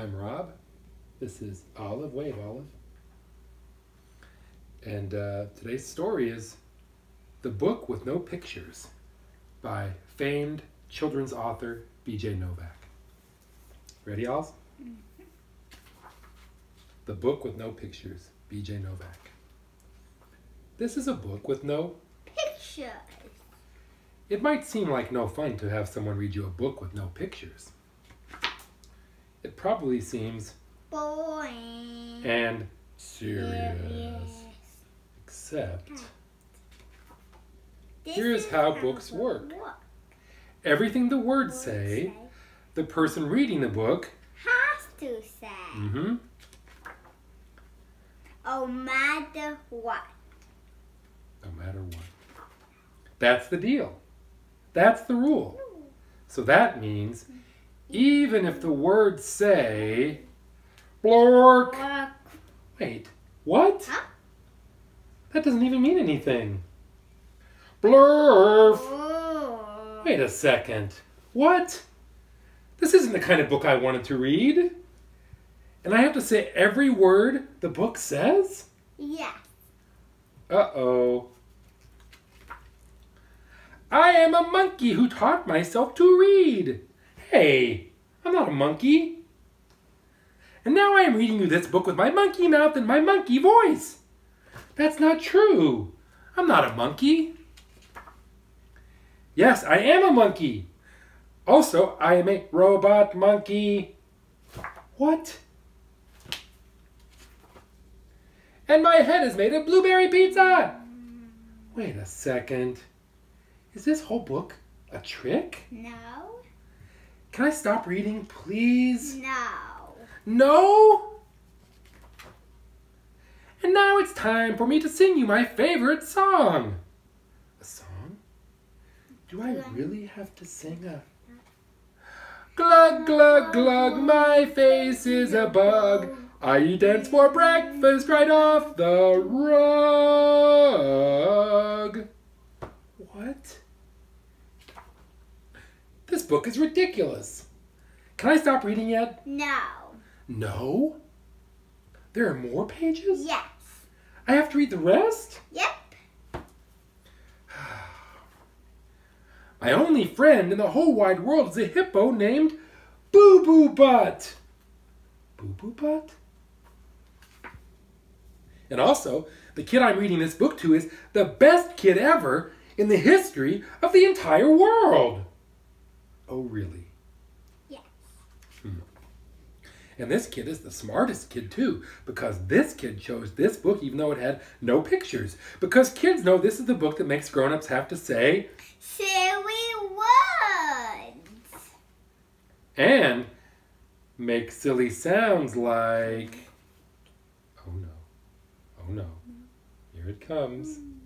I'm Rob. This is Olive. Wave, Olive. And uh, today's story is The Book with No Pictures by famed children's author B.J. Novak. Ready, Oz? The Book with No Pictures, B.J. Novak. This is a book with no. Pictures. It might seem like no fun to have someone read you a book with no pictures. It probably seems Boring. and serious. Serious. Except This Here's how books work. everything the words say, the person reading the book, Has to say. mm-hmm, No matter what. no matter what. That's the deal. That's the rule. So that means even if the words say, blork, wait, what? Huh? That doesn't even mean anything. Blurf. Oh. Wait a second. What? This isn't the kind of book I wanted to read. And I have to say every word the book says? Yeah. Uh oh. I am a monkey who taught myself to read. Hey, I'm not a monkey. And now I am reading you this book with my monkey mouth and my monkey voice. That's not true. I'm not a monkey. Yes, I am a monkey. Also, I am a robot monkey. What? And my head is made of blueberry pizza. Wait a second. Is this whole book a trick? No. Can I stop reading, please? No. No? And now it's time for me to sing you my favorite song. A song? Do I really have to sing a. Glug, glug, glug, my face is a bug. I eat ants for breakfast right off the rug. What? This book is ridiculous. Can I stop reading yet? No. No? There are more pages? Yes. I have to read the rest? Yep. My only friend in the whole wide world is a hippo named Boo Boo Butt. Boo Boo Butt? And also, the kid I'm reading this book to is the best kid ever in the history of the entire world. Oh, really? Yes. Hmm. And this kid is the smartest kid too, because this kid chose this book even though it had no pictures. Because kids know this is the book that makes grown-ups have to say Silly words. and make silly sounds like oh no. Oh no. Here it comes. Hmm.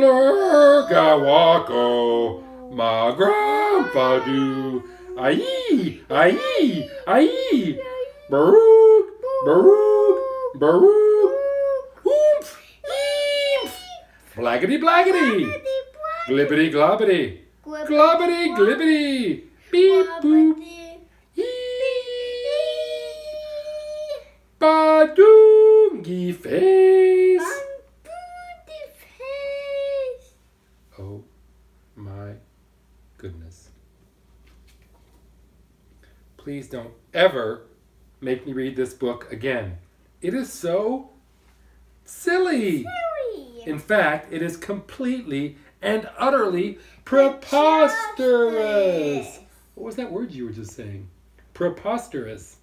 Glurgawako, oh, my grandpa do. Aye, aye, aye. Barook, barook, barook. Oomph, eemph. Blaggity, blaggity. Glibbity, globbity. Globbity, glibbity. Beep, boop. Badoongy face. Oh my goodness. Please don't ever make me read this book again. It is so silly. In fact, it is completely and utterly preposterous. What was that word you were just saying? Preposterous.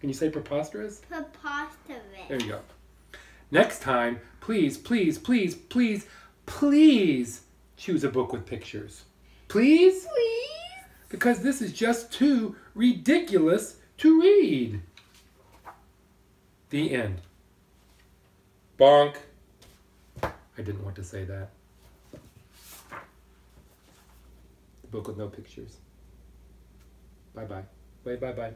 Can you say preposterous? Preposterous. There you go. Next time, please, please, please, please, please choose a book with pictures. Please? Please. Because this is just too ridiculous to read. The end. Bonk. I didn't want to say that. The book with no pictures. Bye bye. Wait, bye bye.